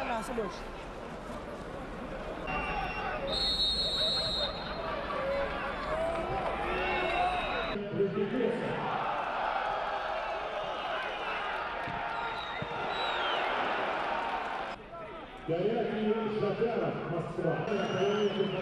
Abraço, moço. Горячий шатер Москва.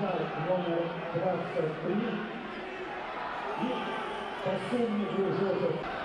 сигнал номер 23. И посыльный дружочек.